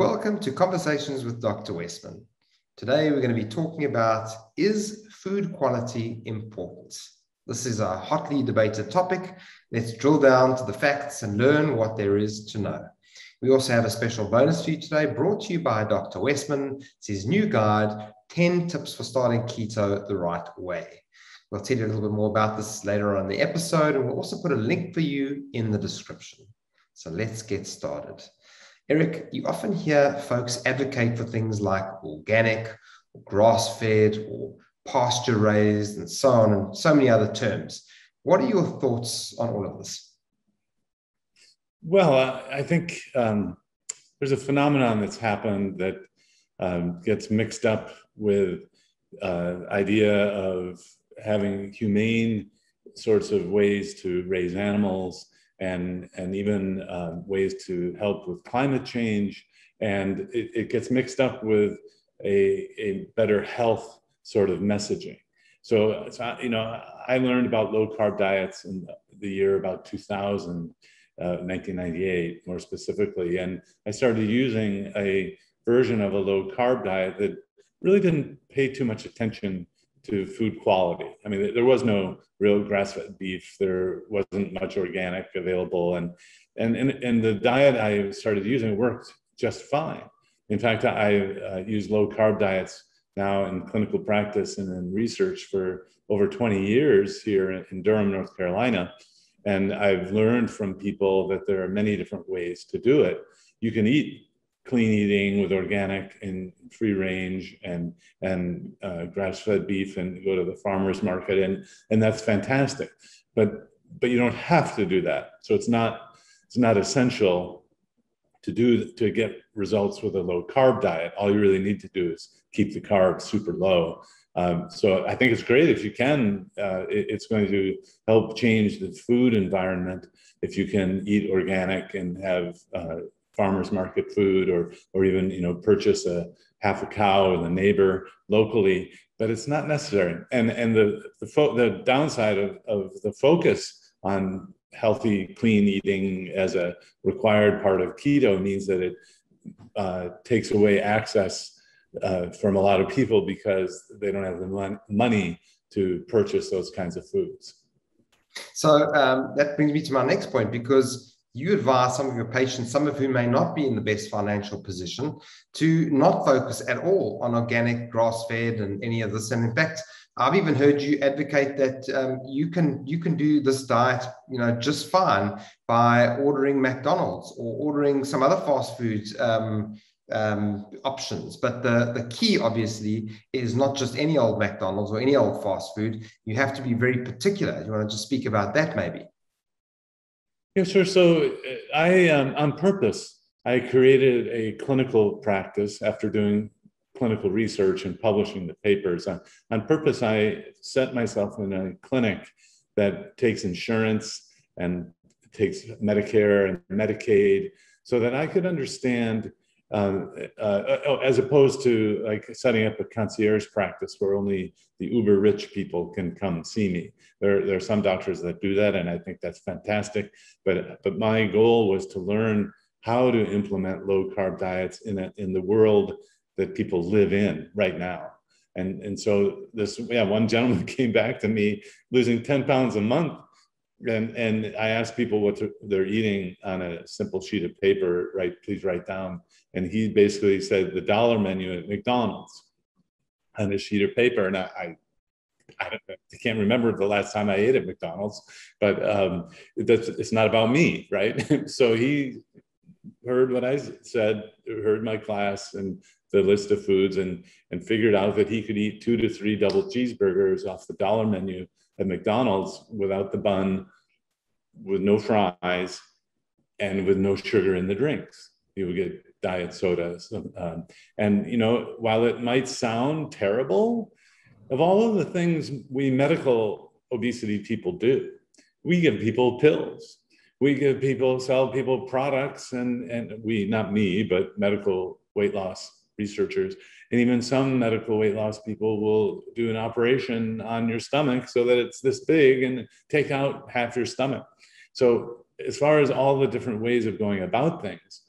welcome to Conversations with Dr. Westman. Today, we're going to be talking about Is food quality important? This is a hotly debated topic. Let's drill down to the facts and learn what there is to know. We also have a special bonus for you today brought to you by Dr. Westman. It's his new guide 10 tips for starting keto the right way. We'll tell you a little bit more about this later on in the episode, and we'll also put a link for you in the description. So let's get started. Eric, you often hear folks advocate for things like organic, or grass fed, or pasture raised, and so on, and so many other terms. What are your thoughts on all of this? Well, I think um, there's a phenomenon that's happened that um, gets mixed up with uh, idea of having humane sorts of ways to raise animals and, and even uh, ways to help with climate change. And it, it gets mixed up with a, a better health sort of messaging. So, so, you know, I learned about low carb diets in the year about 2000, uh, 1998 more specifically. And I started using a version of a low carb diet that really didn't pay too much attention to food quality. I mean, there was no real grass-fed beef. There wasn't much organic available, and and and, and the diet I started using worked just fine. In fact, I uh, use low-carb diets now in clinical practice and in research for over 20 years here in Durham, North Carolina. And I've learned from people that there are many different ways to do it. You can eat clean eating with organic and free range and and uh, grass-fed beef and go to the farmers market and and that's fantastic. But but you don't have to do that. So it's not it's not essential to do to get results with a low carb diet. All you really need to do is keep the carbs super low. Um, so i think it's great if you can uh, it, it's going to help change the food environment if you can eat organic and have uh, farmers market food or or even you know purchase a half a cow with a neighbor locally but it's not necessary. And and the the, the downside of, of the focus on healthy clean eating as a required part of keto means that it uh, takes away access uh, from a lot of people because they don't have the mon- money to purchase those kinds of foods. So um, that brings me to my next point because you advise some of your patients, some of whom may not be in the best financial position, to not focus at all on organic, grass fed, and any of this. And in fact, I've even heard you advocate that um, you can you can do this diet, you know, just fine by ordering McDonald's or ordering some other fast food um, um, options. But the the key, obviously, is not just any old McDonald's or any old fast food. You have to be very particular. You want to just speak about that, maybe? Yeah, sure. So uh, I, um, on purpose, I created a clinical practice after doing clinical research and publishing the papers. On, on purpose, I set myself in a clinic that takes insurance and takes Medicare and Medicaid so that I could understand um, uh, uh, as opposed to like setting up a concierge practice where only the uber rich people can come see me. There, there are some doctors that do that, and I think that's fantastic. But, but my goal was to learn how to implement low carb diets in, a, in the world that people live in right now. And, and so this, yeah, one gentleman came back to me losing 10 pounds a month and and I asked people what they're eating on a simple sheet of paper. Right, please write down. And he basically said the dollar menu at McDonald's on a sheet of paper. And I, I, I, I can't remember the last time I ate at McDonald's, but um, that's it's not about me, right? so he heard what I said, heard my class and the list of foods, and and figured out that he could eat two to three double cheeseburgers off the dollar menu at McDonald's without the bun, with no fries, and with no sugar in the drinks. You would get diet sodas. Um, and, you know, while it might sound terrible, of all of the things we medical obesity people do, we give people pills. We give people, sell people products, and, and we, not me, but medical weight loss researchers, and even some medical weight loss people will do an operation on your stomach so that it's this big and take out half your stomach. So, as far as all the different ways of going about things,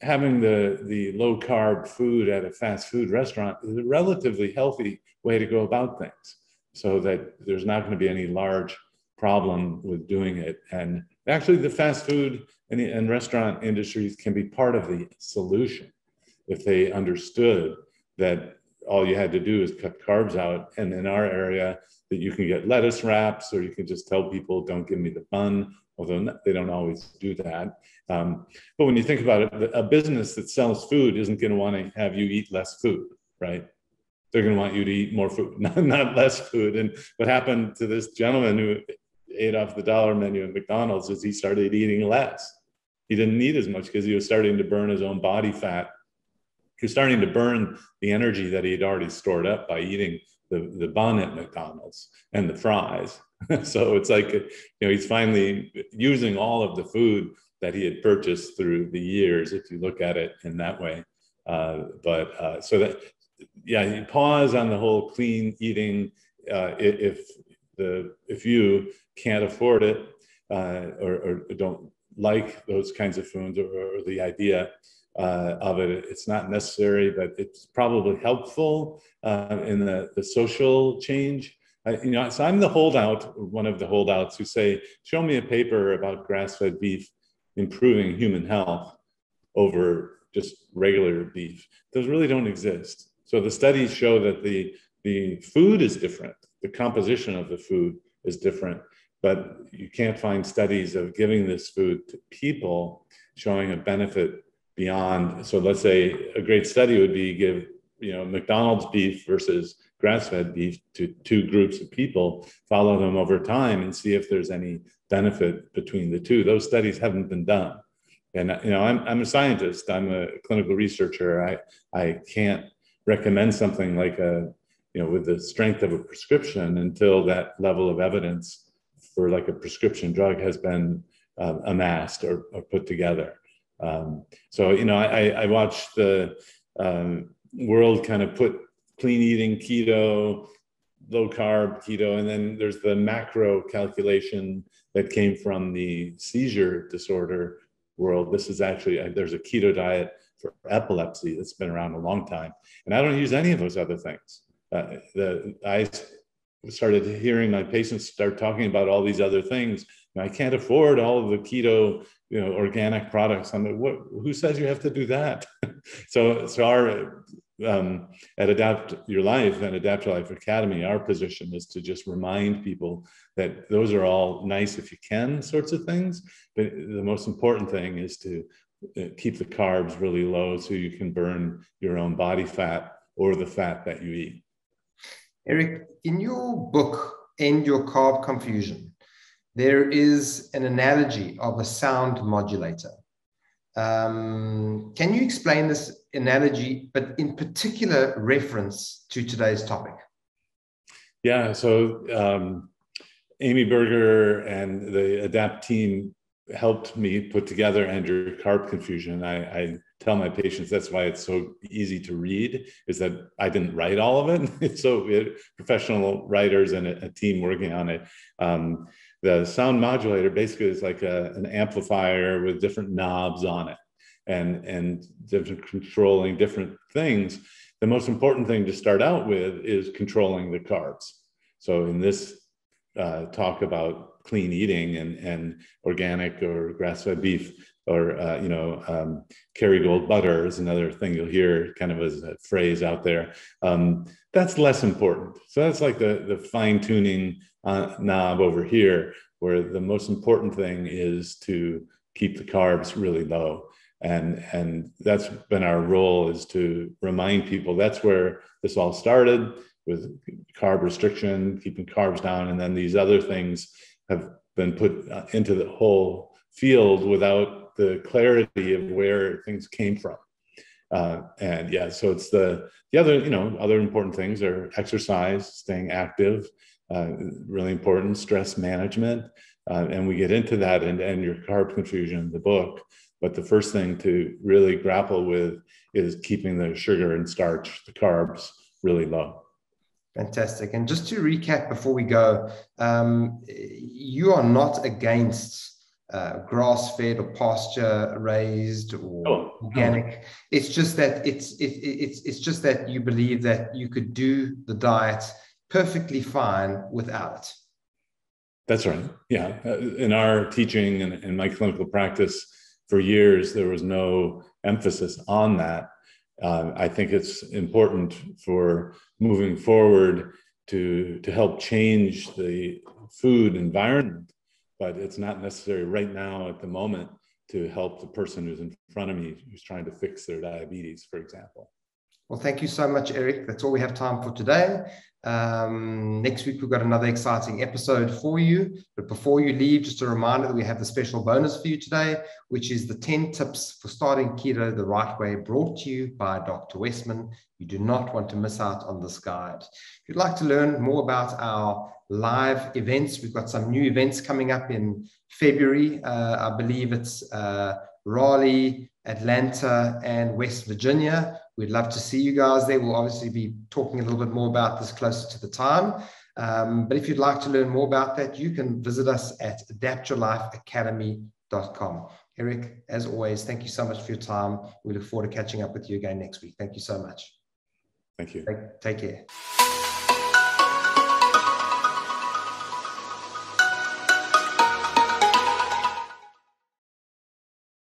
having the the low carb food at a fast food restaurant is a relatively healthy way to go about things, so that there's not going to be any large problem with doing it. And actually, the fast food and, and restaurant industries can be part of the solution if they understood that all you had to do is cut carbs out. And in our area, that you can get lettuce wraps, or you can just tell people, "Don't give me the bun." Although they don't always do that. Um, but when you think about it, a business that sells food isn't going to want to have you eat less food, right? They're going to want you to eat more food, not, not less food. And what happened to this gentleman who ate off the dollar menu at McDonald's is he started eating less. He didn't need as much because he was starting to burn his own body fat. He was starting to burn the energy that he had already stored up by eating the, the bun at McDonald's and the fries. so it's like, you know, he's finally using all of the food that he had purchased through the years, if you look at it in that way. Uh, but uh, so that, yeah, you pause on the whole clean eating. Uh, if the if you can't afford it uh, or, or, don't like those kinds of foods or, or the idea uh, of it, it's not necessary, but it's probably helpful uh, in the, the social change. You know, so I'm the holdout, one of the holdouts who say, show me a paper about grass-fed beef improving human health over just regular beef. Those really don't exist. So the studies show that the, the food is different, the composition of the food is different, but you can't find studies of giving this food to people showing a benefit beyond. So let's say a great study would be give, you know, McDonald's beef versus grass-fed beef to two groups of people, follow them over time and see if there's any benefit between the two. Those studies haven't been done. And you know, I'm, I'm a scientist, I'm a clinical researcher. I, I can't recommend something like a, you know, with the strength of a prescription until that level of evidence for like a prescription drug has been uh, amassed or, or, put together. Um, so, you know, I, I watched the um, world kind of put clean eating, keto, low carb, keto, and then there's the macro calculation that came from the seizure disorder world. This is actually, uh, there's a keto diet for epilepsy that's been around a long time. And I don't use any of those other things. Uh, the, I started hearing my patients start talking about all these other things. I can't afford all of the keto, you know, organic products. I'm like, what, who says you have to do that? so, so our um, at Adapt Your Life and Adapt Your Life Academy, our position is to just remind people that those are all nice if you can sorts of things. But the most important thing is to uh, keep the carbs really low so you can burn your own body fat or the fat that you eat. Eric, in your book, End Your Carb Confusion, there is an analogy of a sound modulator. Um, can you explain this analogy, but in particular reference to today's topic? Yeah, so um, Amy Berger and the ADAPT team helped me put together End Your Carb Confusion. I, I, tell my patients that's why it's so easy to read is that I didn't write all of it. so had professional writers and a, a team working on it. Um, the sound modulator basically is like a, an amplifier with different knobs on it and and different controlling different things. The most important thing to start out with is controlling the carbs. So in this uh, talk about clean eating and and organic or grass-fed beef or uh, you know um, Kerrygold butter is another thing you'll hear kind of as a phrase out there. Um, that's less important. So that's like the the fine tuning uh, knob over here where the most important thing is to keep the carbs really low. And and that's been our role is to remind people that's where this all started with carb restriction keeping carbs down. And then these other things have been put uh, into the whole field without the clarity of where things came from. Uh, and yeah so it's the the other you know other important things are exercise staying active uh, really important stress management uh, and we get into that and, and Your Carb Confusion the book but the first thing to really grapple with is keeping the sugar and starch, the carbs, really low. Fantastic. And just to recap before we go, um, you are not against uh, grass fed or pasture raised or oh, organic. It's just that it's it, it's it's just that you believe that you could do the diet perfectly fine without it. That's right. Yeah. Uh, in our teaching and in my clinical practice for years, there was no emphasis on that. Uh, I think it's important for moving forward to, to help change the food environment, but it's not necessary right now at the moment to help the person who's in front of me who's trying to fix their diabetes, for example. Well, thank you so much, Eric. That's all we have time for today. Um, next week, we've got another exciting episode for you. But before you leave, just a reminder that we have the special bonus for you today, which is the 10 tips for starting keto the right way, brought to you by Dr. Westman. You do not want to miss out on this guide. If you'd like to learn more about our live events, we've got some new events coming up in February. Uh, I believe it's uh, Raleigh, Atlanta, and West Virginia. We'd love to see you guys there. We'll obviously be talking a little bit more about this closer to the time. Um, but if you'd like to learn more about that, you can visit us at adaptyourlifeacademy.com. Eric, as always, thank you so much for your time. We look forward to catching up with you again next week. Thank you so much. Thank you. Take, take care.